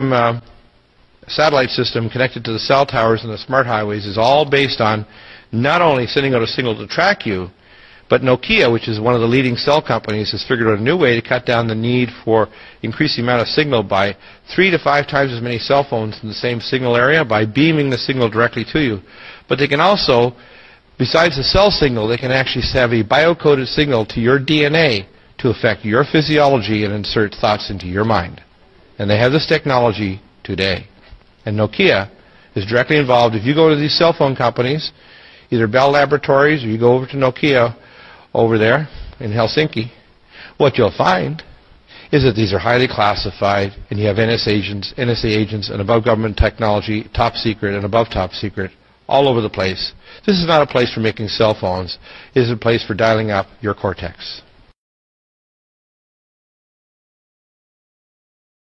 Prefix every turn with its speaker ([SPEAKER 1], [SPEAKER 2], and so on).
[SPEAKER 1] uh, satellite system connected to the cell towers and the smart highways is all based on not only sending out a signal to track you, but Nokia, which is one of the leading cell companies, has figured out a new way to cut down the need for increasing amount of signal by three to five times as many cell phones in the same signal area by beaming the signal directly to you. But they can also, besides the cell signal, they can actually have a biocoded signal to your DNA to affect your physiology and insert thoughts into your mind. And they have this technology today. And Nokia is directly involved. If you go to these cell phone companies, either Bell Laboratories or you go over to Nokia over there in Helsinki, what you'll find is that these are highly classified and you have NSA agents, NSA agents and above government technology, top secret and above top secret, all over the place. This is not a place for making cell phones. It is a place for dialing up your cortex.